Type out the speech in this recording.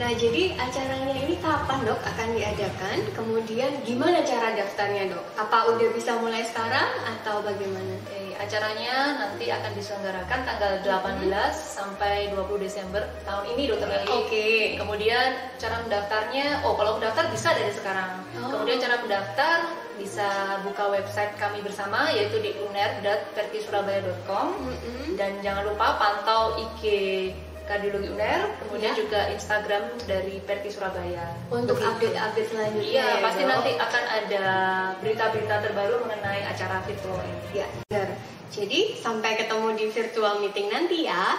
Nah, jadi acaranya ini kapan dok akan diadakan? Kemudian gimana cara daftarnya dok? Apa udah bisa mulai sekarang atau bagaimana? Oke, acaranya nanti akan diselenggarakan tanggal 18 sampai 20 Desember tahun ini Dokter Leli. Oke. Kemudian cara mendaftarnya, oh kalau mendaftar bisa dari sekarang. Oh. Kemudian cara mendaftar bisa buka website kami bersama yaitu di uner.pertisurabaya.com Mm-mm. dan jangan lupa pantau IG Kardiologi UNER, kemudian Ya. juga Instagram dari Perti Surabaya. Untuk update-update selanjutnya. Iya, ya, pasti Dok? nanti akan ada berita-berita terbaru mengenai acara virtual ini. Ya, benar. Jadi sampai ketemu di virtual meeting nanti ya.